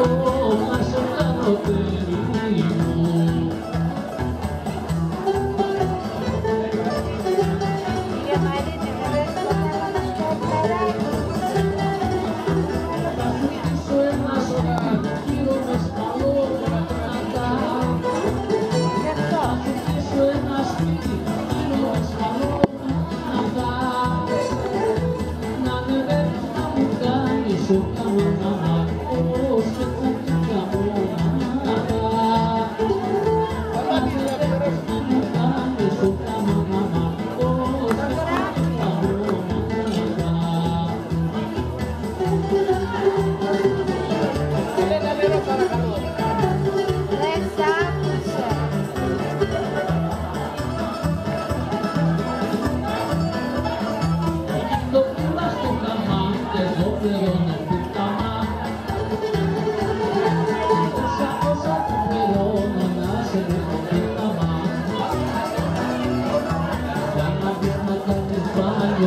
ο μας ο κανόνας είναι η μια η μια η μια η μια η μια η μια η μια η Και η μια η μια η μια η μια η μια η μια η μια η η η η η η η η η η η η η η η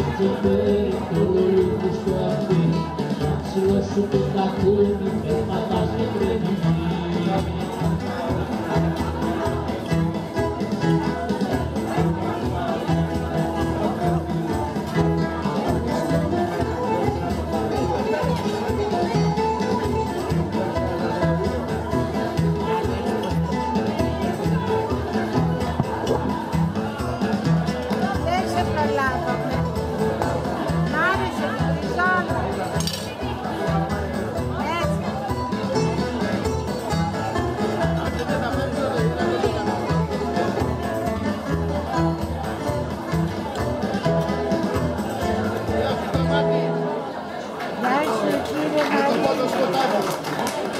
sofrer Coloridos corpos Sua chupeta curva Fez uma taxa tremenda Vai, Shakira, vai.